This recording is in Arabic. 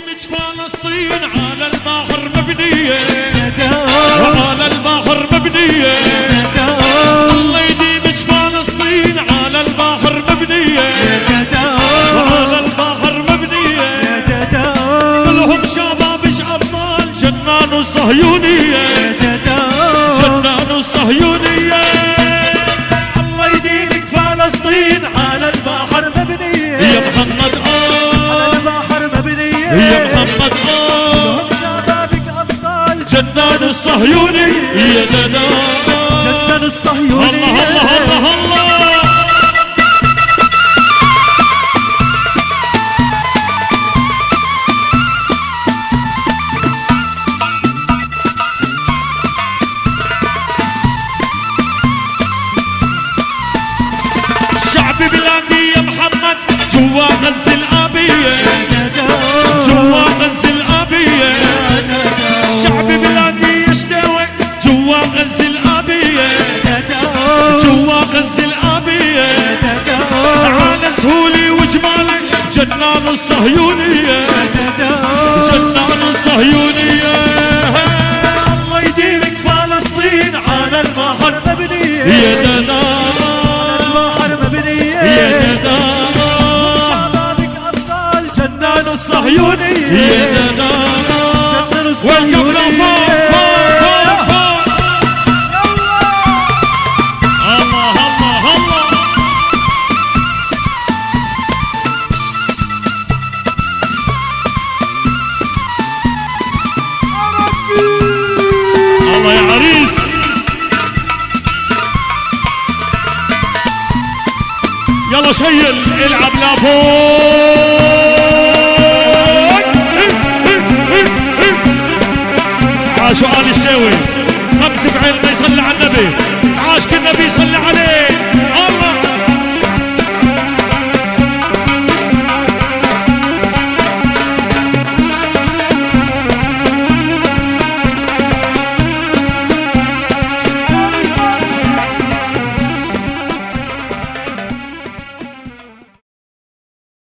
يديمج فلسطين على البحر مبنية. على البحر مبنية. الله فلسطين على البحر مبنية. البحر مبنية. كلهم أبطال. جنان الصهيونية الله يديمج فلسطين الصهيوني. يا دادا جنن الصهيونية الله الله الله الله. شعبي بلادي يا محمد جوا غزة الآبية الصهيونية جنان الصهيونية الله يديمك فلسطين على البحر مبنية يا دادا البحر مبنية يا شبابك أبطال جنان جنان الصهيوني يا جنان والقبلة يلا شيل العب لفوق